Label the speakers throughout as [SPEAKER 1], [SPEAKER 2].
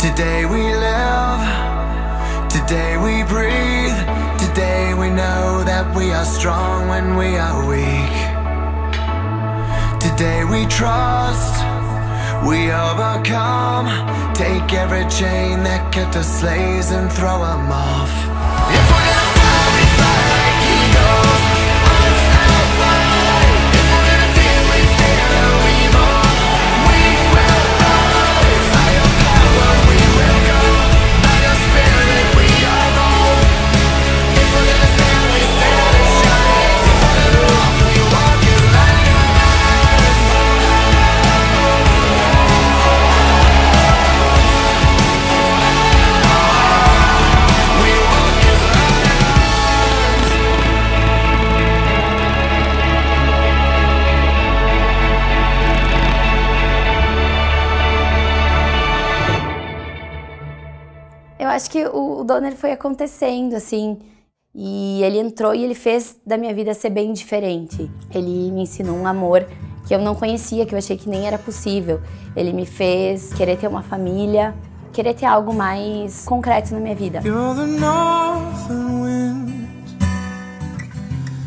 [SPEAKER 1] Today we live, today we breathe, today we know that we are strong when we are weak. Today we trust, we overcome, take every chain that kept us slaves and throw them off.
[SPEAKER 2] Acho que o, o Donner foi acontecendo, assim. E ele entrou e ele fez da minha vida ser bem diferente. Ele me ensinou um amor que eu não conhecia, que eu achei que nem era possível. Ele me fez querer ter uma família, querer ter algo mais concreto na minha vida.
[SPEAKER 1] You're the northern wind,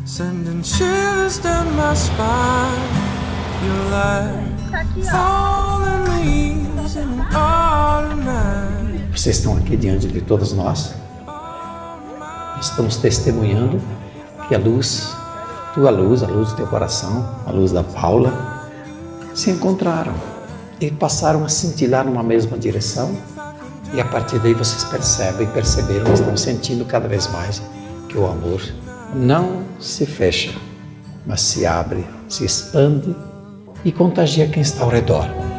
[SPEAKER 1] sending shivers down my spine. You're like falling
[SPEAKER 3] Vocês estão aqui diante de todos nós. Estamos testemunhando que a luz, tua luz, a luz do teu coração, a luz da Paula, se encontraram e passaram a cintilar numa mesma direção. E a partir daí vocês percebem, perceberam, estão sentindo cada vez mais que o amor não se fecha, mas se abre, se expande e contagia quem está ao redor.